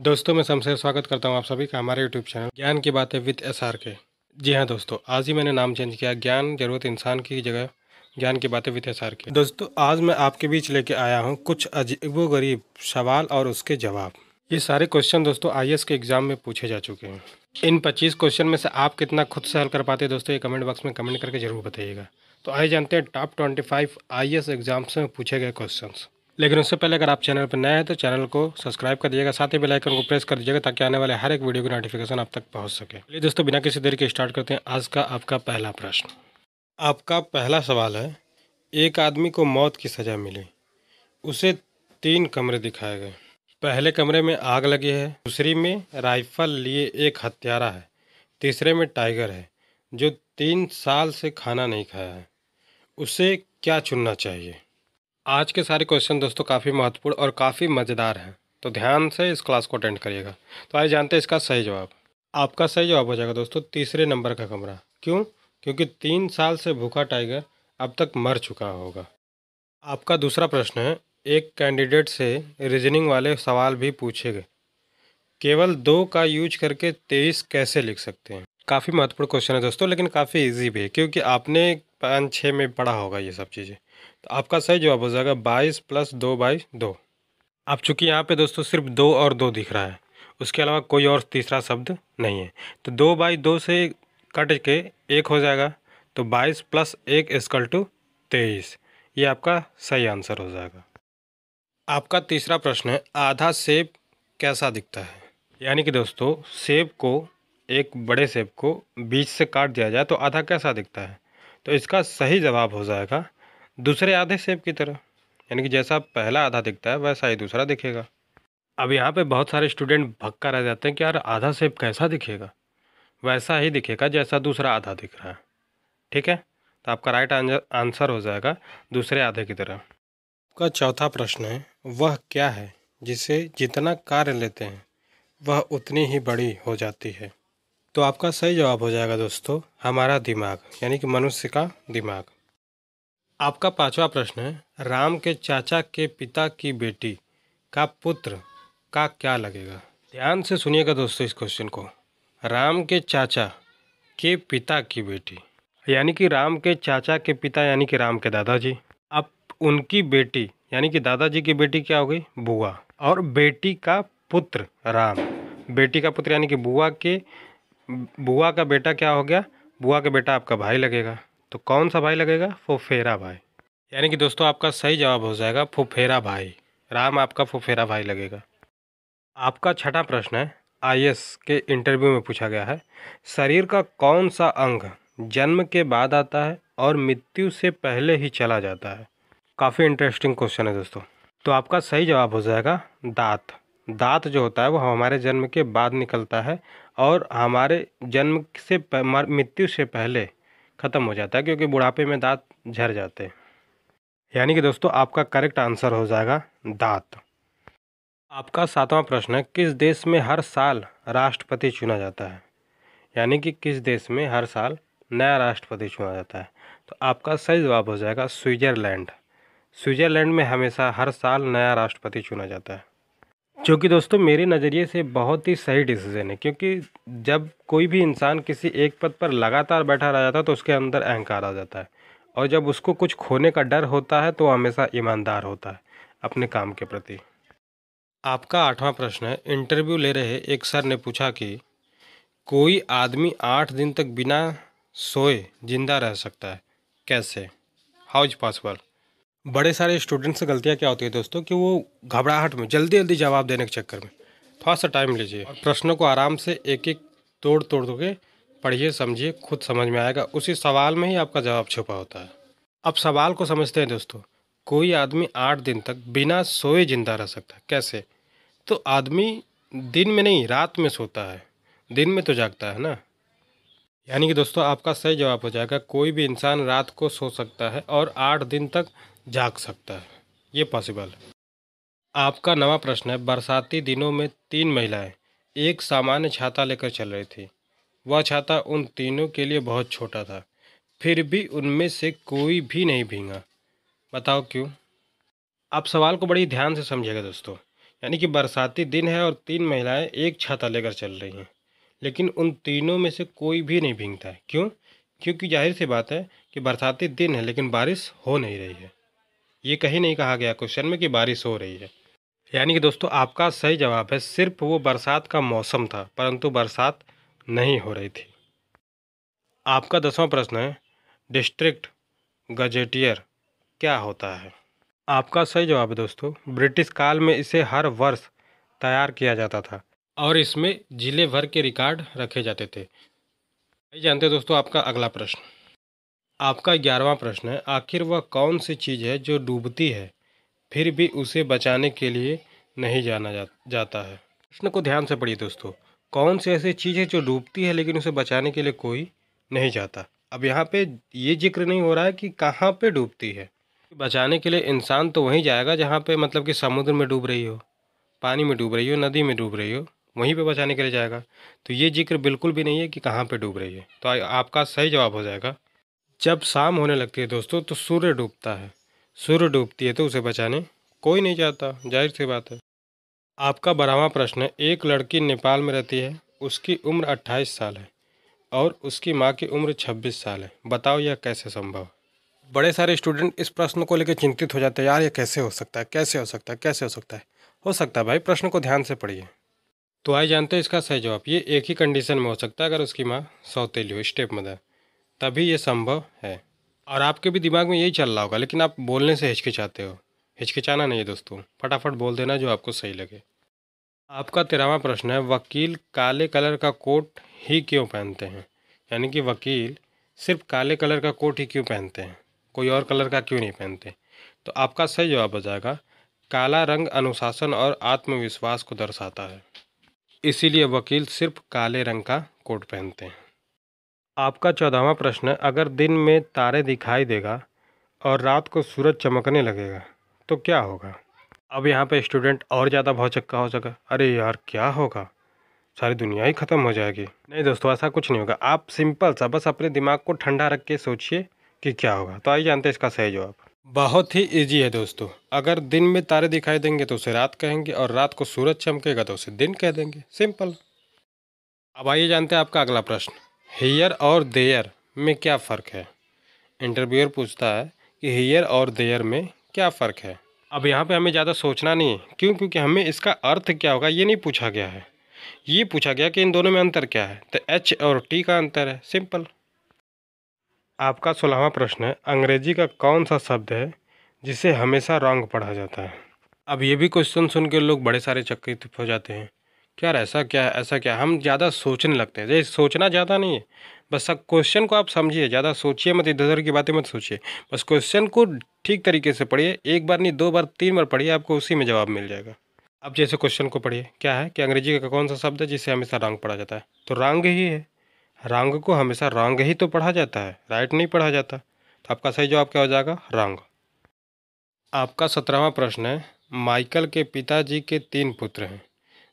दोस्तों, मैं शमशेर स्वागत करता हूँ आप सभी का हमारे यूट्यूब चैनल ज्ञान की बातें विद एस आर के जी हाँ दोस्तों, आज ही मैंने नाम चेंज किया, ज्ञान, ज़रूरत इंसान की जगह, ज्ञान की बातें विद एस आर के दोस्तों, आज मैं आपके बीच लेके आया हूँ कुछ अजीबो गरीब सवाल और उसके जवाब। ये सारे क्वेश्चन दोस्तों आईएएस के एग्ज़ाम में पूछे जा चुके हैं। इन पच्चीस क्वेश्चन में से आप कितना खुद से हल कर पाते हैं दोस्तों, ये कमेंट बॉक्स में कमेंट करके ज़रूर बताइएगा। तो आइए जानते हैं टॉप ट्वेंटी फाइव आई एग्ज़ाम्स में पूछे गए क्वेश्चन लेकिन उससे पहले अगर आप चैनल पर नए हैं तो चैनल को सब्सक्राइब कर दीजिएगा, साथ ही बेल आइकन को प्रेस कर दीजिएगा, ताकि आने वाले हर एक वीडियो की नोटिफिकेशन आप तक पहुँच सके। चलिए दोस्तों, बिना किसी देर के स्टार्ट करते हैं आज का आपका पहला प्रश्न। आपका पहला सवाल है, एक आदमी को मौत की सज़ा मिली, उसे तीन कमरे दिखाए गए। पहले कमरे में आग लगी है, दूसरी में राइफल लिए एक हत्यारा है, तीसरे में टाइगर है, जो तीन साल से खाना नहीं खाया है। उसे क्या चुनना चाहिए? आज के सारे क्वेश्चन दोस्तों काफ़ी महत्वपूर्ण और काफ़ी मज़ेदार हैं। तो ध्यान से इस क्लास को अटेंड करिएगा। तो आइए जानते हैं इसका सही जवाब। आपका सही जवाब हो जाएगा दोस्तों तीसरे नंबर का कमरा। क्यों? क्योंकि तीन साल से भूखा टाइगर अब तक मर चुका होगा। आपका दूसरा प्रश्न है, एक कैंडिडेट से रीजनिंग वाले सवाल भी पूछे गए। केवल दो का यूज़ करके तेईस कैसे लिख सकते हैं? काफ़ी महत्वपूर्ण क्वेश्चन है दोस्तों, लेकिन काफ़ी इजी भी है, क्योंकि आपने पाँच छः में पढ़ा होगा ये सब चीज़ें। तो आपका सही जवाब हो जाएगा बाईस प्लस दो बाई दो। अब चूँकि यहाँ पे दोस्तों सिर्फ़ दो और दो दिख रहा है, उसके अलावा कोई और तीसरा शब्द नहीं है। तो दो बाई दो से कट के एक हो जाएगा तो बाईस प्लस एक इसकल टू तेईस। ये आपका सही आंसर हो जाएगा। आपका तीसरा प्रश्न है, आधा सेब कैसा दिखता है? यानी कि दोस्तों, सेब को, एक बड़े सेब को बीच से काट दिया जाए तो आधा कैसा दिखता है? तो इसका सही जवाब हो जाएगा दूसरे आधे सेब की तरह। यानी कि जैसा पहला आधा दिखता है, वैसा ही दूसरा दिखेगा। अब यहाँ पे बहुत सारे स्टूडेंट भक्का रह जाते हैं कि यार आधा सेब कैसा दिखेगा? वैसा ही दिखेगा जैसा दूसरा आधा दिख रहा है। ठीक है? तो आपका राइट आंसर हो जाएगा दूसरे आधे की तरह। आपका चौथा प्रश्न है, वह क्या है जिसे जितना कार्य लेते हैं, वह उतनी ही बड़ी हो जाती है? तो आपका सही जवाब हो जाएगा दोस्तों, हमारा दिमाग, यानी कि मनुष्य का दिमाग। आपका पांचवा प्रश्न है, राम के चाचा के पिता की बेटी का पुत्र का क्या लगेगा? ध्यान से सुनिएगा दोस्तों इस क्वेश्चन को। राम के चाचा के पिता की बेटी। यानी कि राम के चाचा के पिता, यानी कि राम के दादाजी। अब उनकी बेटी, यानी कि दादाजी की बेटी क्या हो गई? बुआ। और बेटी का पुत्र राम। बेटी का पुत्र, यानी कि बुआ के, बुआ का बेटा क्या हो गया? बुआ का बेटा आपका भाई लगेगा। तो कौन सा भाई लगेगा? फुफेरा भाई। यानी कि दोस्तों, आपका सही जवाब हो जाएगा, फुफेरा भाई। राम, आपका फुफेरा भाई लगेगा। आपका छठा प्रश्न है। आई के इंटरव्यू में पूछा गया है। शरीर का कौन सा अंग जन्म के बाद आता है और मृत्यु से पहले ही चला जाता है? काफ़ी इंटरेस्टिंग क्वेश्चन है दोस्तों। तो आपका सही जवाब हो जाएगा, दांत। दांत जो होता है, वो हमारे जन्म के बाद निकलता है और हमारे जन्म से मृत्यु से पहले ख़त्म हो जाता है, क्योंकि बुढ़ापे में दांत झर जाते हैं। यानी कि दोस्तों, आपका करेक्ट आंसर हो जाएगा दांत। आपका सातवां प्रश्न है, किस देश में हर साल राष्ट्रपति चुना जाता है? यानी कि किस देश में हर साल नया राष्ट्रपति चुना जाता है? तो आपका सही जवाब हो जाएगा स्विट्ज़रलैंड। स्विट्ज़रलैंड में हमेशा हर साल नया राष्ट्रपति चुना जाता है। जो कि दोस्तों, मेरे नज़रिए से बहुत ही सही डिसीज़न है, क्योंकि जब कोई भी इंसान किसी एक पद पर लगातार बैठा रह जाता है तो उसके अंदर अहंकार आ जाता है। और जब उसको कुछ खोने का डर होता है तो हमेशा ईमानदार होता है, अपने काम के प्रति। आपका आठवां प्रश्न है इंटरव्यू ले रहे एक सर ने पूछा कि, कोई आदमी आठ दिन तक बिना सोए ज़िंदा रह सकता है? कैसे? हाउ इज़ पॉसिबल बड़े सारे स्टूडेंट से गलतियाँ क्या होती है दोस्तों कि वो घबराहट में जल्दी जल्दी जवाब देने के चक्कर में। थोड़ा सा टाइम लीजिए। प्रश्नों को आराम से एक एक तोड़ तोड़ के पढ़िए समझिए खुद समझ में आएगा। उसी सवाल में ही आपका जवाब छुपा होता है। अब सवाल को समझते हैं दोस्तों। कोई आदमी आठ दिन तक बिना सोए ज़िंदा रह सकता है। कैसे? तो आदमी दिन में नहीं रात में सोता है। दिन में तो जागता है ना? यानी कि दोस्तों आपका सही जवाब हो जाएगा। कोई भी इंसान रात को सो सकता है और आठ दिन तक जाग सकता है। ये पॉसिबल आपका नवा प्रश्न है, बरसाती दिनों में तीन महिलाएँ, एक सामान्य छाता लेकर चल रही थी। वह छाता उन तीनों के लिए बहुत छोटा था। फिर भी उनमें से कोई भी नहीं भींगा। बताओ क्यों? आप सवाल को बड़ी ध्यान से समझिएगा दोस्तों। यानी कि बरसाती दिन है और तीन महिलाएँ एक छाता लेकर चल रही हैं। लेकिन उन तीनों में से कोई भी नहीं भींगता है। क्यों? क्योंकि ज़ाहिर सी बात है कि बरसाती दिन है, लेकिन बारिश हो नहीं रही है। ये कहीं नहीं कहा गया क्वेश्चन में कि बारिश हो रही है। यानी कि दोस्तों, आपका सही जवाब है, सिर्फ़ वो बरसात का मौसम था, परंतु बरसात नहीं हो रही थी। आपका दसवां प्रश्न है, डिस्ट्रिक्ट गजेटियर क्या होता है? आपका सही जवाब है दोस्तों, ब्रिटिश काल में इसे हर वर्ष तैयार किया जाता था, और इसमें ज़िले भर के रिकॉर्ड रखे जाते थे। जानते दोस्तों, आपका अगला प्रश्न। आपका ग्यारहवा प्रश्न है आखिर वह कौन सी चीज़ है जो डूबती है? फिर भी उसे बचाने के लिए नहीं जाना जा, जाता है। प्रश्न को ध्यान से पढ़िए दोस्तों। कौन सी ऐसी चीज़ है जो डूबती है लेकिन उसे बचाने के लिए कोई नहीं जाता? अब यहाँ पे ये ज़िक्र नहीं हो रहा है कि कहाँ पे डूबती है। बचाने के लिए इंसान तो वहीं जाएगा जहाँ पे मतलब कि समुद्र में डूब रही हो पानी में डूब रही हो नदी में डूब रही हो वहीं पे बचाने के लिए जाएगा। तो ये ज़िक्र बिल्कुल भी नहीं है कि कहाँ पे डूब रही है। तो आपका सही जवाब हो जाएगा। जब शाम होने लगती है दोस्तों तो सूर्य डूबता है। सूर्य डूबती है तो उसे बचाने कोई नहीं जाता ज़ाहिर सी बात है। आपका बारहवा प्रश्न है एक लड़की नेपाल में रहती है उसकी उम्र अट्ठाईस साल है और उसकी माँ की उम्र छब्बीस साल है। बताओ यह कैसे संभव बड़े सारे स्टूडेंट इस प्रश्न को लेकर चिंतित हो जाते हैं यार ये कैसे हो सकता है? कैसे हो सकता है? कैसे हो सकता है? हो सकता है भाई प्रश्न को ध्यान से पढ़िए। तो आइए जानते हैं इसका सही जवाब ये एक ही कंडीशन में हो सकता है अगर उसकी माँ सौतेली हो स्टेप मदर। तभी ये संभव है। और आपके भी दिमाग में यही चल रहा होगा, लेकिन आप बोलने से हिचकिचाते हो। हिचकिचाना नहीं है दोस्तों, फटाफट बोल देना जो आपको सही लगे। आपका तेरहवा प्रश्न है, वकील काले कलर का कोट ही क्यों पहनते हैं? यानी कि वकील सिर्फ़ काले कलर का कोट ही क्यों पहनते हैं? कोई और कलर का क्यों नहीं पहनते? तो आपका सही जवाब हो जाएगा, काला रंग अनुशासन और आत्मविश्वास को दर्शाता है। इसीलिए वकील सिर्फ़ काले रंग का कोट पहनते हैं। आपका चौदहवा प्रश्न, अगर दिन में तारे दिखाई देगा और रात को सूरज चमकने लगेगा तो क्या होगा? अब यहाँ पे स्टूडेंट और ज़्यादा भौचक्का हो सका। अरे यार, क्या होगा? सारी दुनिया ही ख़त्म हो जाएगी। नहीं दोस्तों, ऐसा कुछ नहीं होगा। आप सिंपल सा, बस अपने दिमाग को ठंडा रख के सोचिए कि क्या होगा। तो आइए जानते हैं इसका सही जवाब। बहुत ही ईजी है दोस्तों। अगर दिन में तारे दिखाई देंगे तो उसे रात कहेंगे और रात को सूरज चमकेगा तो उसे दिन कह देंगे। सिंपल। अब आइए जानते हैं आपका अगला प्रश्न। हेयर और देयर में क्या फ़र्क है? इंटरव्यूअर पूछता है कि हेयर और देयर में क्या फ़र्क है। अब यहाँ पे हमें ज़्यादा सोचना नहीं है। क्यों? क्योंकि हमें इसका अर्थ क्या होगा ये नहीं पूछा गया है। ये पूछा गया कि इन दोनों में अंतर क्या है? तो एच और टी का अंतर है। सिंपल आपका सोलहवा प्रश्न है, अंग्रेज़ी का कौन सा शब्द है जिसे हमेशा रॉन्ग पढ़ा जाता है? अब ये भी क्वेश्चन सुन के लोग बड़े सारे चक्रित हो जाते हैं। क्या ऐसा क्या है, ऐसा क्या हम ज़्यादा सोचने लगते हैं। जैसे सोचना ज़्यादा नहीं है, बस सब क्वेश्चन को आप समझिए, ज़्यादा सोचिए मत इधर उधर की बातें मत सोचिए। बस क्वेश्चन को ठीक तरीके से पढ़िए, एक बार नहीं, दो बार, तीन बार पढ़िए, आपको उसी में जवाब मिल जाएगा। अब जैसे क्वेश्चन को पढ़िए, क्या है कि अंग्रेज़ी का कौन सा शब्द है जिससे हमेशा रंग पढ़ा जाता है? तो रंग ही है। रंग को हमेशा रंग ही तो पढ़ा जाता है राइट नहीं पढ़ा जाता। तो आपका सही जवाब क्या हो जाएगा? रंग। आपका सत्रहवा प्रश्न है, माइकल के पिताजी के तीन पुत्र हैं।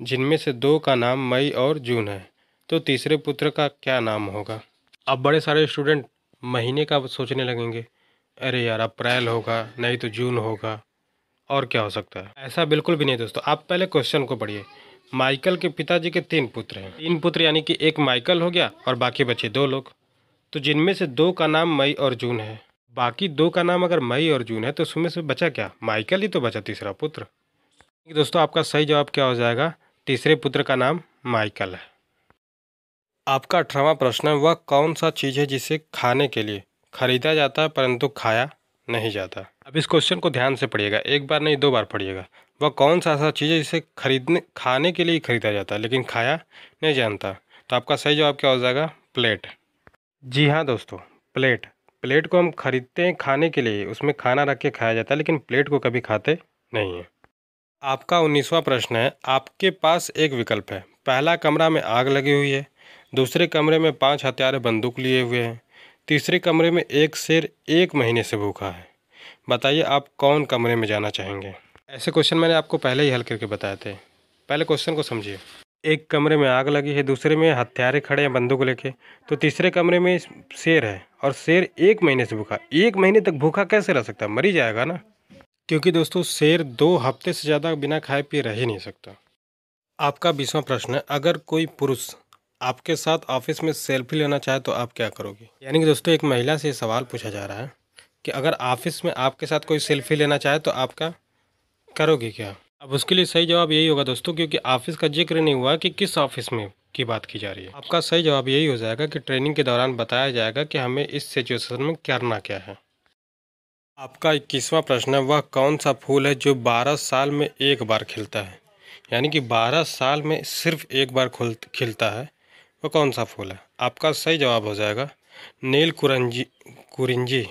जिनमें से दो का नाम मई और जून है तो तीसरे पुत्र का क्या नाम होगा? अब बड़े सारे स्टूडेंट महीने का सोचने लगेंगे, अरे यार अप्रैल होगा, नहीं तो जून होगा, और क्या हो सकता है? ऐसा बिल्कुल भी नहीं दोस्तों। आप पहले क्वेश्चन को पढ़िए। माइकल के पिताजी के तीन पुत्र हैं। तीन पुत्र यानी कि एक माइकल हो गया और बाकी बचे दो लोग। तो जिनमें से दो का नाम मई और जून है। बाकी दो का नाम अगर मई और जून है तो उसमें से बचा क्या? माइकल ही तो बचा तीसरा पुत्र। दोस्तों, आपका सही जवाब क्या हो जाएगा? तीसरे पुत्र का नाम माइकल है। आपका अठारहवा प्रश्न है, वह कौन सा चीज़ है जिसे खाने के लिए खरीदा जाता है परंतु खाया नहीं जाता? अब इस क्वेश्चन को ध्यान से पढ़िएगा, एक बार नहीं, दो बार पढ़िएगा। वह कौन सा ऐसा चीज़ है जिसे खरीदने, खाने के लिए खरीदा जाता है, लेकिन खाया नहीं जानता? तो आपका सही जवाब क्या हो जाएगा? प्लेट। जी हाँ दोस्तों, प्लेट। प्लेट को हम खरीदते हैं खाने के लिए, उसमें खाना रख के खाया जाता है, लेकिन प्लेट को कभी खाते नहीं हैं। आपका उन्नीसवा प्रश्न है, आपके पास एक विकल्प है। पहला कमरा में आग लगी हुई है, दूसरे कमरे में पाँच हथियार बंदूक लिए हुए हैं, तीसरे कमरे में एक शेर एक महीने से भूखा है। बताइए आप कौन कमरे में जाना चाहेंगे? ऐसे क्वेश्चन मैंने आपको पहले ही हल करके बताए थे। पहले क्वेश्चन को समझिए। एक कमरे में आग लगी है, दूसरे में हथियारे खड़े हैं, बंदूक लेके तो तीसरे कमरे में शेर है और शेर एक महीने से भूखा। एक महीने तक भूखा कैसे रह सकता है? मरी जाएगा ना। क्योंकि दोस्तों, शेर दो हफ़्ते से ज़्यादा बिना खाए पिए रह ही नहीं सकता। आपका बीसवा प्रश्न है, अगर कोई पुरुष आपके साथ ऑफ़िस में सेल्फी लेना चाहे तो आप क्या करोगे? यानी कि दोस्तों, एक महिला से सवाल पूछा जा रहा है कि अगर ऑफ़िस में आपके साथ कोई सेल्फी लेना चाहे तो आप क्या करोगे क्या? अब उसके लिए सही जवाब यही होगा दोस्तों, क्योंकि ऑफ़िस का ज़िक्र नहीं हुआ कि किस ऑफ़िस में की बात की जा रही है। आपका सही जवाब यही हो जाएगा कि ट्रेनिंग के दौरान बताया जाएगा कि हमें इस सिचुएशन में करना क्या है। आपका इक्कीसवा प्रश्न है, वह कौन सा फूल है जो बारह साल में एक बार खिलता है? यानी कि बारह साल में सिर्फ़ एक बार खुल, खिलता है, वह कौन सा फूल है? आपका सही जवाब हो जाएगा नील कुरंजी कुरिंजी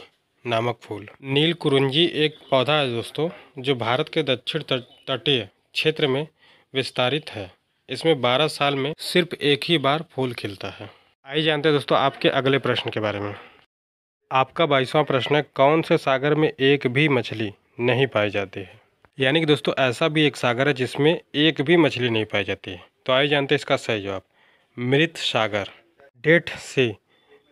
नामक फूल। नील कुरुंजी एक पौधा है दोस्तों, जो भारत के दक्षिण तटीय क्षेत्र में विस्तारित है। इसमें 12 साल में सिर्फ़ एक ही बार फूल खिलता है। आइए जानते हैं दोस्तों आपके अगले प्रश्न के बारे में। आपका बाईसवां प्रश्न है, कौन से सागर में एक भी मछली नहीं पाई जाती है? यानी कि दोस्तों, ऐसा भी एक सागर है जिसमें एक भी मछली नहीं पाई जाती है। तो आइए जानते हैं इसका सही जवाब। मृत सागर डेट से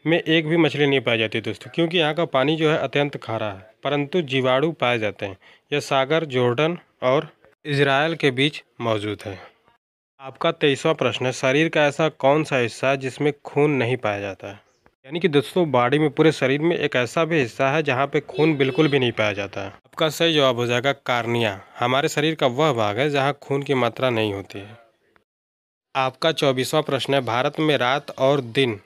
में एक भी मछली नहीं पाई जाती दोस्तों, क्योंकि यहाँ का पानी जो है अत्यंत खारा है, परंतु जीवाणु पाए जाते हैं। यह सागर, जॉर्डन और इसराइल के बीच मौजूद है। आपका तेईसवा प्रश्न है, शरीर का ऐसा कौन सा हिस्सा है जिसमें खून नहीं पाया जाता है? यानी कि दोस्तों, बॉडी में पूरे शरीर में एक ऐसा भी हिस्सा है जहाँ पे खून बिल्कुल भी नहीं पाया जाता। है आपका सही जवाब हो जाएगा कार्निया। हमारे शरीर का वह भाग है जहाँ खून की मात्रा नहीं होती है। आपका चौबीसवां प्रश्न है, भारत में रात और दिन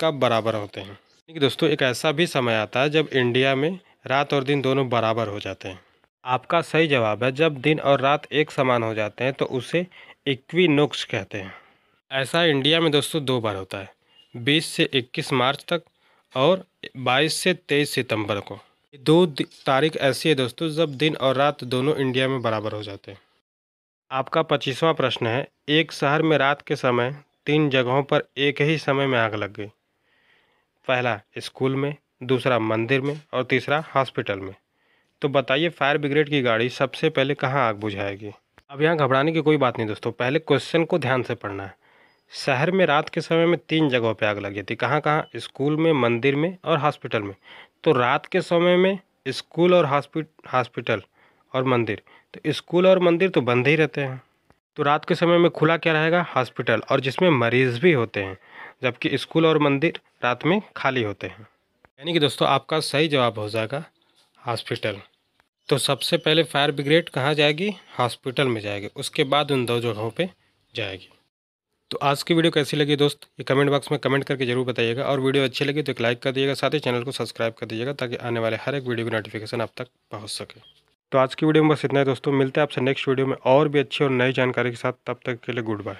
कब बराबर होते हैं? यानी कि दोस्तों, एक ऐसा भी समय आता है जब इंडिया में रात और दिन दोनों बराबर हो जाते हैं। आपका सही जवाब है, जब दिन और रात एक समान हो जाते हैं तो उसे इक्विनोक्स कहते हैं। ऐसा इंडिया में दोस्तों दो बार होता है। 20 से 21 मार्च तक और 22 से 23 सितंबर को। दो, तारीख ऐसी है दोस्तों, जब दिन और रात दोनों इंडिया में बराबर हो जाते हैं। आपका पच्चीसवां प्रश्न है, एक शहर में रात के समय तीन जगहों पर एक ही समय में आग लग गई। पहला, स्कूल में, दूसरा, मंदिर में और तीसरा, हॉस्पिटल में। तो बताइए, फायर ब्रिगेड की गाड़ी सबसे पहले कहाँ आग बुझाएगी? अब यहाँ घबराने की कोई बात नहीं दोस्तों, पहले क्वेश्चन को ध्यान से पढ़ना है। शहर में रात के समय में तीन जगहों पे आग लगी थी। कहाँ कहाँ? स्कूल में, मंदिर में और हॉस्पिटल में। तो रात के समय में स्कूल और हॉस्पिटल और मंदिर। तो स्कूल और मंदिर तो बंद ही रहते हैं। तो रात के समय में खुला क्या रहेगा? हॉस्पिटल और जिसमें मरीज़ भी होते हैं, जबकि स्कूल और मंदिर रात में खाली होते हैं। यानी कि दोस्तों, आपका सही जवाब हो जाएगा, हॉस्पिटल। तो सबसे पहले फायर ब्रिगेड कहाँ जाएगी? हॉस्पिटल में जाएगी। उसके बाद उन दो जगहों पे जाएगी। तो आज की वीडियो कैसी लगी दोस्त? ये कमेंट बॉक्स में कमेंट करके ज़रूर बताइएगा और वीडियो अच्छी लगी तो एक लाइक कर दीजिएगा, साथ ही चैनल को सब्सक्राइब कर दीजिएगा ताकि आने वाले हर एक वीडियो की नोटिफिकेशन आप तक पहुँच सके। तो आज की वीडियो में बस इतना है दोस्तों, मिलते हैं आपसे नेक्स्ट वीडियो में और भी अच्छी और नई जानकारी के साथ, तब तक के लिए गुड बाय